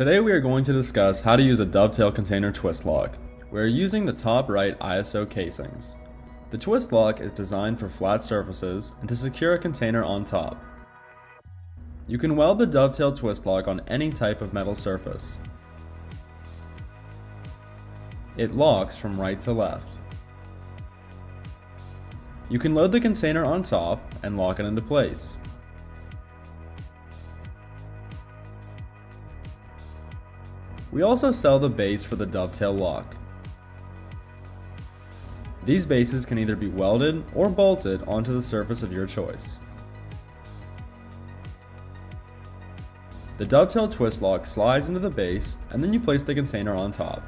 Today we are going to discuss how to use a dovetail container twist lock. We are using the top right ISO casings. The twist lock is designed for flat surfaces and to secure a container on top. You can weld the dovetail twist lock on any type of metal surface. It locks from right to left. You can load the container on top and lock it into place. We also sell the base for the dovetail lock. These bases can either be welded or bolted onto the surface of your choice. The dovetail twist lock slides into the base and then you place the container on top.